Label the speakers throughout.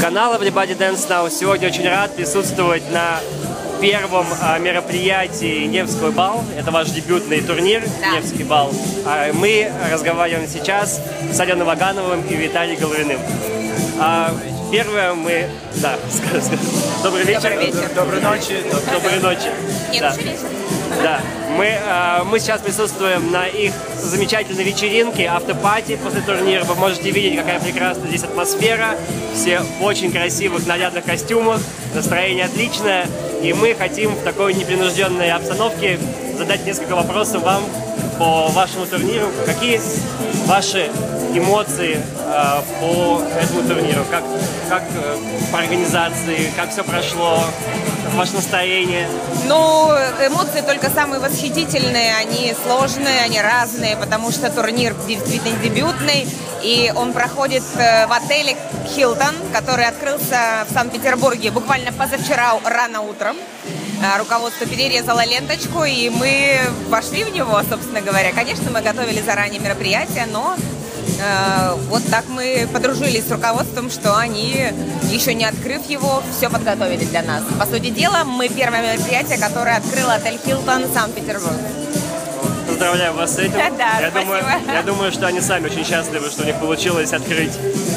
Speaker 1: канал Everybody Dance Now. Сегодня очень рад присутствовать на первом а, мероприятии Невский бал. Это ваш дебютный турнир
Speaker 2: Да.
Speaker 1: Невский бал. А, мы разговариваем сейчас с Аленой Вагановым и Виталием Головиным. Первое мы... Да, скажи. Добрый вечер.
Speaker 2: Добрый вечер.
Speaker 1: Доброй ночи. Доброй ночи.
Speaker 2: Нет,
Speaker 1: Да. Да, мы, э, мы сейчас присутствуем на их замечательной вечеринке, автопати после турнира. Вы можете видеть, какая прекрасная здесь атмосфера. Все в очень красивых, нарядных костюмах. Настроение отличное. И мы хотим в такой непринужденной обстановке задать несколько вопросов вам по вашему турниру. Какие ваши эмоции по этому турниру? Как, как э, по организации, как все прошло, ваше настроение?
Speaker 2: Ну, эмоции только самые восхитительные, они сложные, они разные, потому что турнир действительно дебютный, и он проходит э, в отеле Хилтон, который открылся в Санкт-Петербурге буквально позавчера рано утром. Э, Руководство перерезало ленточку, и мы вошли в него, собственно говоря. Конечно, мы готовили заранее мероприятие, но э, вот так мы подружились с руководством, что они, еще не открыв его, все подготовили для нас. По сути дела, мы первое мероприятие, которое открыл отель Хилтон Санкт-Петербург.
Speaker 1: Поздравляю вас с этим.
Speaker 2: Да,
Speaker 1: я,
Speaker 2: спасибо.
Speaker 1: думаю, я думаю, что они сами очень счастливы, что у них получилось открыть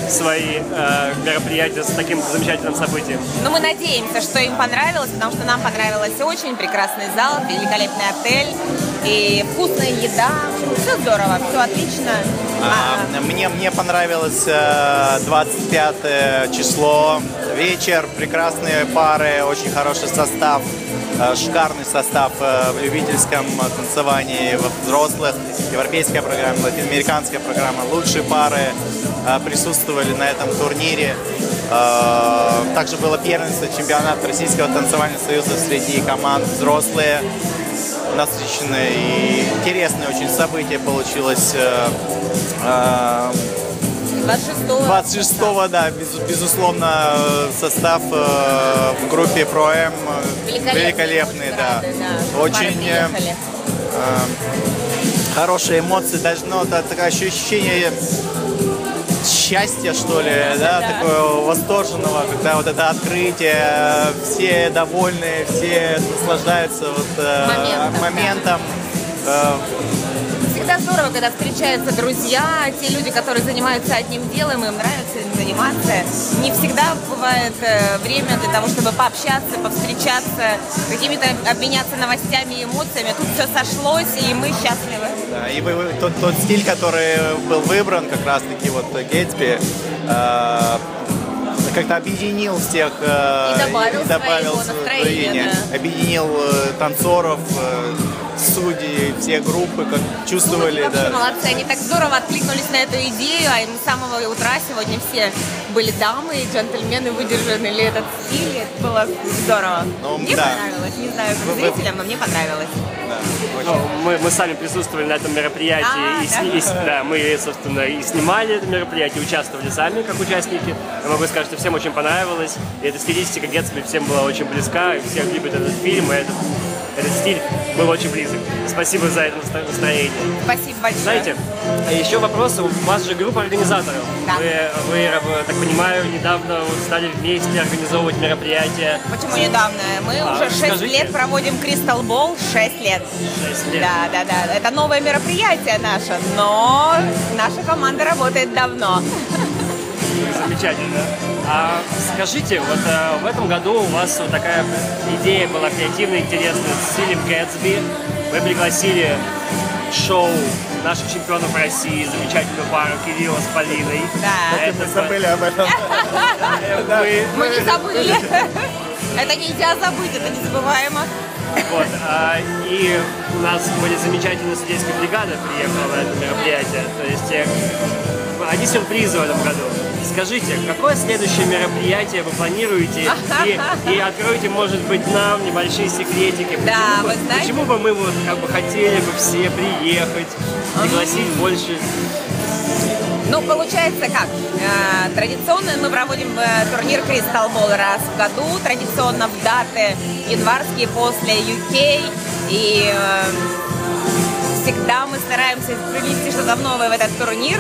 Speaker 1: свои э, мероприятия с таким замечательным событием.
Speaker 2: Но мы надеемся, что им понравилось, потому что нам понравилось очень прекрасный зал, великолепный отель и вкусная еда. Все здорово, все отлично.
Speaker 3: А, Мне, мне понравилось э, 25 число, вечер, прекрасные пары, очень хороший состав, э, шикарный состав э, в любительском танцевании, во взрослых, европейская программа, латиноамериканская программа, лучшие пары э, присутствовали на этом турнире. Э, Также было первенство чемпионат Российского танцевального союза среди команд взрослые насыщенное и интересное очень событие получилось. э, э,
Speaker 2: 26
Speaker 3: 26-го, да, без- безусловно, состав э, в группе э,
Speaker 2: Великолепный,
Speaker 3: великолепный, да.
Speaker 2: рады, да.
Speaker 3: Очень э, хорошие эмоции, даже, ну, такое ощущение счастья, что ли, да,
Speaker 2: Да.
Speaker 3: такого восторженного, когда вот это открытие, все довольны, все наслаждаются вот э,
Speaker 2: Моментом, да.
Speaker 3: Э,
Speaker 2: Всегда здорово, когда встречаются друзья, те люди, которые занимаются одним делом, им нравится им заниматься. Не всегда бывает э, время для того, чтобы пообщаться, повстречаться, какими-то обменяться новостями и эмоциями. Тут все сошлось, и мы счастливы.
Speaker 3: Да, и вы- вы- тот, тот стиль, который был выбран, как раз-таки вот Гетсби, э, как-то объединил всех э,
Speaker 2: И добавил своего
Speaker 3: свое
Speaker 2: настроения, да.
Speaker 3: объединил э, танцоров, э, судей, все группы, как чувствовали,
Speaker 2: Вообще
Speaker 3: да.
Speaker 2: молодцы, они так здорово откликнулись на эту идею, а им с самого утра сегодня все были дамы и джентльмены выдержаны ли этот стиль, это было здорово.
Speaker 3: Ну,
Speaker 2: мне
Speaker 3: да.
Speaker 2: понравилось, не знаю, как
Speaker 3: Вы-
Speaker 2: зрителям, но мне понравилось.
Speaker 3: да.
Speaker 1: Ну, мы, мы сами присутствовали на этом мероприятии,
Speaker 2: А,
Speaker 1: и,
Speaker 2: да.
Speaker 1: и с- да, мы, собственно, и снимали это мероприятие, участвовали сами как участники. Я могу сказать, что всем очень понравилось, и эта стилистика Гетсби всем была очень близка, и все любят этот фильм, и этот, этот стиль был очень близок. Спасибо за это настро- настроение.
Speaker 2: Спасибо большое.
Speaker 1: Знаете, еще вопрос. У вас же группа организаторов.
Speaker 2: Да.
Speaker 1: Вы, вы, так понимаю, недавно вот стали вместе организовывать мероприятия.
Speaker 2: Почему недавно? Мы
Speaker 1: А,
Speaker 2: уже 6
Speaker 1: скажите.
Speaker 2: лет проводим Кристал Болл, 6 лет.
Speaker 1: Шесть лет.
Speaker 2: Да, да, да. Это новое мероприятие наше, но наша команда работает давно.
Speaker 1: Замечательно. А скажите, вот э, в этом году у вас вот такая идея была креативная, интересная, с стилем Гэтсби. Вы пригласили шоу наших чемпионов России, замечательную пару Кирилла с Полиной.
Speaker 2: Да.
Speaker 1: Это
Speaker 3: Забыли об этом.
Speaker 1: мы-
Speaker 2: Мы не забыли. Это нельзя забыть, это незабываемо.
Speaker 1: Вот, а, и у нас были замечательные судейские бригады приехала на это мероприятие. То есть э, одни сюрпризы в этом году. Скажите, какое следующее мероприятие вы планируете? И, и откройте, может быть, нам небольшие секретики.
Speaker 2: Да,
Speaker 1: бы-
Speaker 2: вы знаете-
Speaker 1: Почему бы мы вот как бы хотели бы все приехать, пригласить больше
Speaker 2: Ну, получается как? Э, Традиционно мы проводим э, турнир Кристал Болл раз в году, традиционно в даты январские после UK. И э, всегда мы стараемся привнести что-то новое в этот турнир.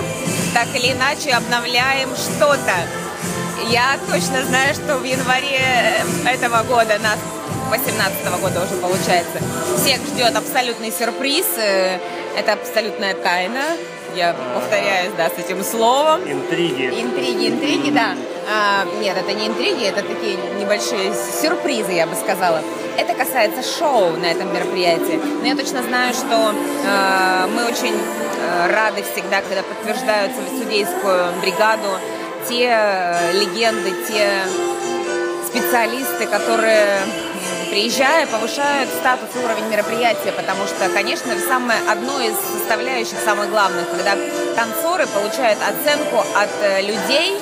Speaker 2: Так или иначе обновляем что-то. я точно знаю, что в январе этого года нас 18 года уже получается. Всех ждет абсолютный сюрприз. Э, это абсолютная тайна. Я повторяюсь, да, с этим словом.
Speaker 1: Интриги.
Speaker 2: Интриги, интриги, да. А, нет, это не интриги, это такие небольшие сюрпризы, я бы сказала. Это касается шоу на этом мероприятии. Но я точно знаю, что э, мы очень э, рады всегда, когда подтверждаются в судейскую бригаду те э, легенды, те специалисты, которые приезжая, повышают статус и уровень мероприятия, потому что, конечно же, самое, одно из составляющих, самых главных, когда танцоры получают оценку от э, людей,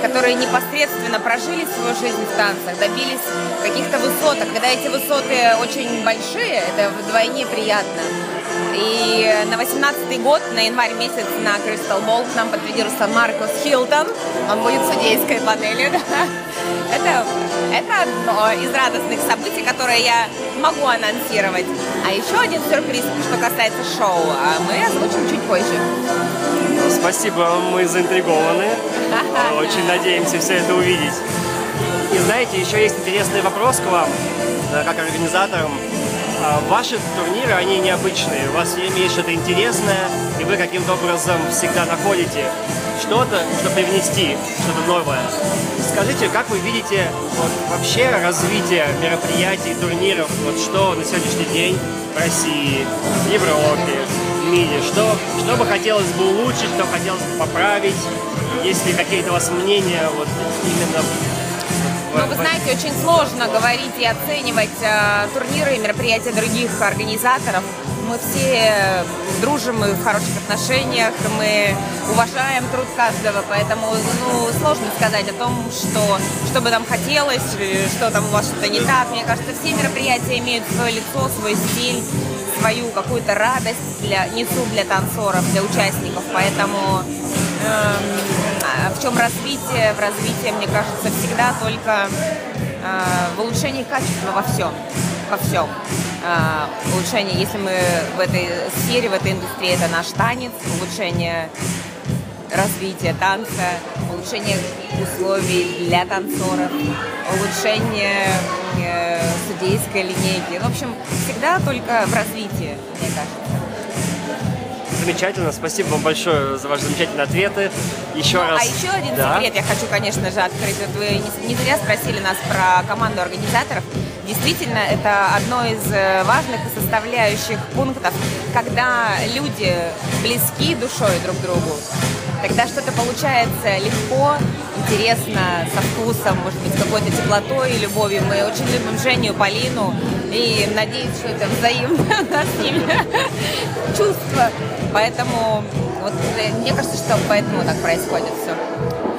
Speaker 2: которые непосредственно прожили свою жизнь в танцах, добились каких-то высоток. Когда эти высоты очень большие, это вдвойне приятно. И на 18 год, на январь месяц на Crystal Ball к нам подтвердился Маркус Хилтон. Он будет судейской панели. Да? Это, это одно из радостных событий, которые я могу анонсировать. А еще один сюрприз, что касается шоу, а мы озвучим чуть позже.
Speaker 1: Спасибо, мы заинтригованы. Очень надеемся все это увидеть. И знаете, еще есть интересный вопрос к вам, э, как организаторам. А ваши турниры, они необычные, у вас есть что-то интересное, и вы каким-то образом всегда находите что-то, что привнести, что-то новое. Скажите, как вы видите вот, вообще развитие мероприятий, турниров, вот что на сегодняшний день в России, в Европе, в мире, что, что бы хотелось бы улучшить, что хотелось бы поправить, есть ли какие-то у вас мнения вот именно
Speaker 2: ну, вы знаете, очень сложно говорить и оценивать э, турниры и мероприятия других организаторов. Мы все дружим, мы в хороших отношениях, мы уважаем труд каждого, поэтому ну, сложно сказать о том, что, что бы нам хотелось, что там у вас что-то не так. Мне кажется, все мероприятия имеют свое лицо, свой стиль, свою какую-то радость для, несу для танцоров, для участников, поэтому э, в чем развитие? В развитии, мне кажется, всегда только э, в улучшении качества во всем. Во всем. Э, улучшение, если мы в этой сфере, в этой индустрии, это наш танец, улучшение развития танца, улучшение условий для танцоров, улучшение э, судейской линейки. В общем, всегда только в развитии, мне кажется.
Speaker 1: Замечательно, спасибо вам большое за ваши замечательные ответы. Еще
Speaker 2: ну,
Speaker 1: раз.
Speaker 2: А еще один да? секрет я хочу, конечно же, открыть. Вот вы не, не зря спросили нас про команду организаторов. Действительно, это одно из э, важных и составляющих пунктов, когда люди близки душой друг к другу, тогда что-то получается легко, интересно, со вкусом, может быть, с какой-то теплотой и любовью. Мы очень любим Женю, Полину и надеюсь, что это взаимно с ними чувство. Поэтому вот, мне кажется, что поэтому так происходит все.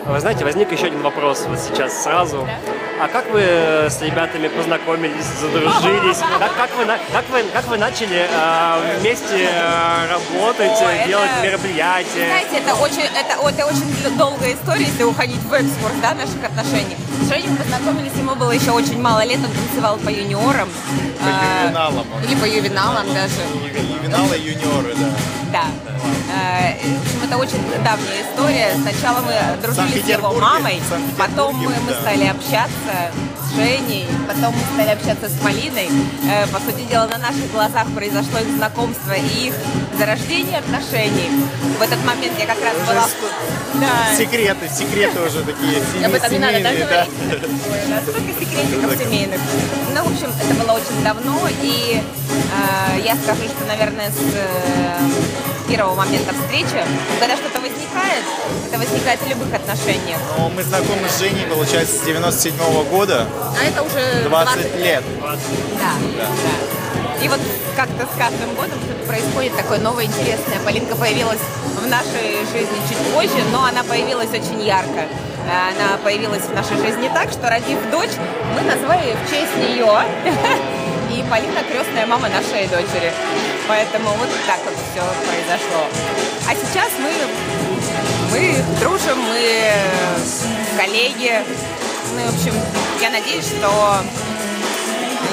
Speaker 1: Вы знаете, возник еще один вопрос вот сейчас сразу. Да? А как вы с ребятами познакомились, задружились? Как, как, вы, как, вы, как вы начали э, вместе э, работать, О, делать это, мероприятия?
Speaker 2: Знаете, это очень, это, это очень долгая история, если уходить в экскурс да, наших отношений. С Женей мы познакомились, ему было еще очень мало лет, он танцевал по юниорам.
Speaker 3: По э, ювеналам.
Speaker 2: Или по ювеналам даже.
Speaker 3: Ювеналы и юниоры, да.
Speaker 2: Да. Э, это очень давняя история. Сначала мы дружили с его мамой, потом мы, мы стали общаться с Женей, потом мы стали общаться с Малиной. Э, по сути дела, на наших глазах произошло их знакомство и их зарождение отношений. В этот момент я как раз уже была...
Speaker 3: Да. Секреты, секреты уже такие
Speaker 2: Об этом не надо, да? Ой, настолько секретиков семейных. Ну, в общем, это было очень давно, и э, я скажу, что, наверное, с э, первого момента встречи, когда что-то возникает, это возникает в любых отношениях.
Speaker 3: Ну, мы знакомы с Женей, получается, с 97 -го года.
Speaker 2: А это уже
Speaker 3: 20, 20 лет.
Speaker 2: 20. Да, да. да. И вот как-то с каждым годом что-то происходит такое новое, интересное. Полинка появилась в нашей жизни чуть позже, но она появилась очень ярко. Она появилась в нашей жизни так, что родив дочь, мы назвали в честь нее. Полина крестная мама нашей дочери. Поэтому вот так вот все произошло. А сейчас мы, мы дружим, мы коллеги. Ну, в общем, я надеюсь, что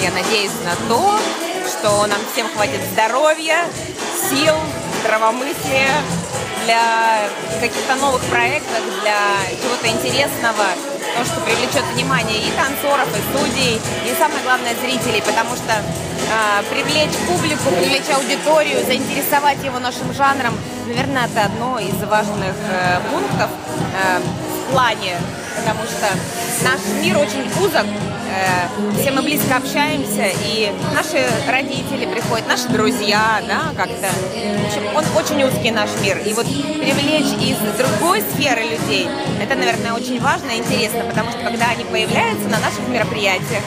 Speaker 2: я надеюсь на то, что нам всем хватит здоровья, сил, здравомыслия для каких-то новых проектов, для чего-то интересного. То, что привлечет внимание и танцоров, и судей, и самое главное зрителей, потому что э, привлечь публику, привлечь аудиторию, заинтересовать его нашим жанром, наверное, это одно из важных э, пунктов э, в плане, потому что наш мир очень узок, все мы близко общаемся, и наши родители приходят, наши друзья, да, как-то. В общем, он очень узкий наш мир. И вот привлечь из другой сферы людей, это, наверное, очень важно и интересно, потому что когда они появляются на наших мероприятиях,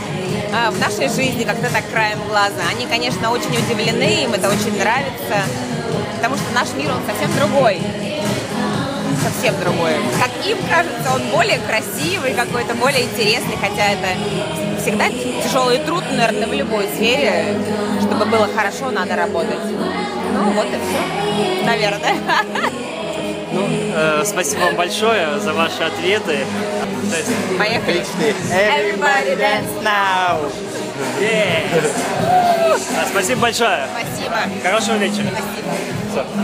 Speaker 2: э, в нашей жизни, как-то так краем глаза, они, конечно, очень удивлены, им это очень нравится, потому что наш мир, он совсем другой совсем другой. Как им кажется, он более красивый, какой-то более интересный, хотя это всегда тяжелый труд, наверное, в любой сфере. Чтобы было хорошо, надо работать. Ну вот и все, наверное.
Speaker 1: Ну, э, спасибо вам большое за ваши ответы.
Speaker 2: Поехали.
Speaker 3: Everybody dance now!
Speaker 1: Yeah. Спасибо большое.
Speaker 2: Спасибо.
Speaker 1: Хорошего вечера.
Speaker 2: Спасибо.